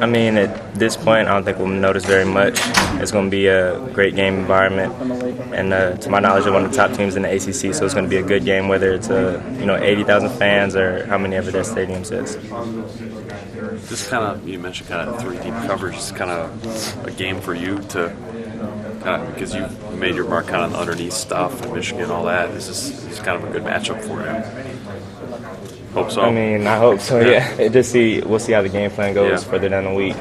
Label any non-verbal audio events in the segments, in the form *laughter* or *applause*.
I mean, at this point, I don't think we'll notice very much. It's going to be a great game environment, and uh, to my knowledge, they're one of the top teams in the ACC, so it's going to be a good game, whether it's a you know 80,000 fans or how many ever their stadium sits. Just kind of, you mentioned kind of three deep coverage. Is kind of a game for you to because you've made your mark kind of underneath stuff in Michigan, all that. Is this is kind of a good matchup for you? Hope so. I mean, I hope so. Yeah. yeah. Just see, we'll see how the game plan goes Yeah. further down the week.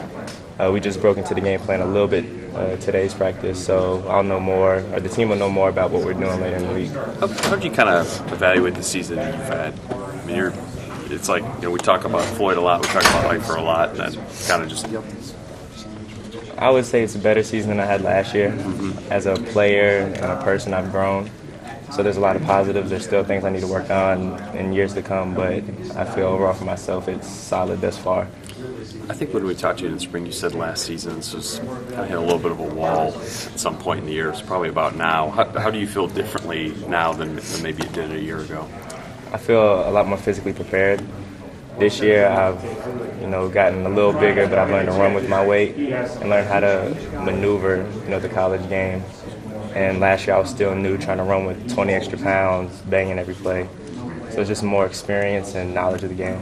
Uh, we just broke into the game plan a little bit uh, today's practice, so I'll know more, or the team will know more about what we're doing later in the week. How, how do you kind of evaluate the season that you've had? I mean, you're. It's like you know we talk about Floyd a lot, we talk about Eifert a lot, and then kind of just I would say it's a better season than I had last year. As a player and a person, I've grown. So there's a lot of positives. There's still things I need to work on in years to come, but I feel overall for myself it's solid thus far. I think when we talked to you in the spring, you said last season this was kind of hit a little bit of a wall at some point in the year. It's probably about now. How, how do you feel differently now than, than maybe you did a year ago? I feel a lot more physically prepared. This year, I've you know gotten a little bigger, but I've learned to run with my weight and learn how to maneuver you know the college game. And last year, I was still new, trying to run with 20 extra pounds, banging every play. So it's just more experience and knowledge of the game.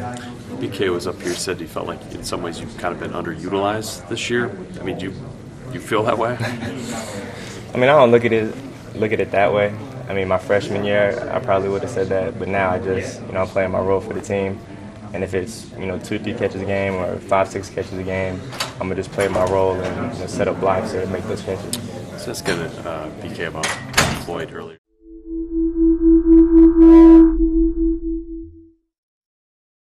BK was up here, said he felt like in some ways you've kind of been underutilized this year. I mean, do you you feel that way? *laughs* I mean, I don't look at it look at it that way. I mean, my freshman year, I probably would have said that, but now I just, you know, I'm playing my role for the team. And if it's, you know, two, three catches a game or five, six catches a game, I'm gonna just play my role and you know, set up blocks or make those catches. So let's get uh, BK about Floyd earlier.